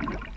you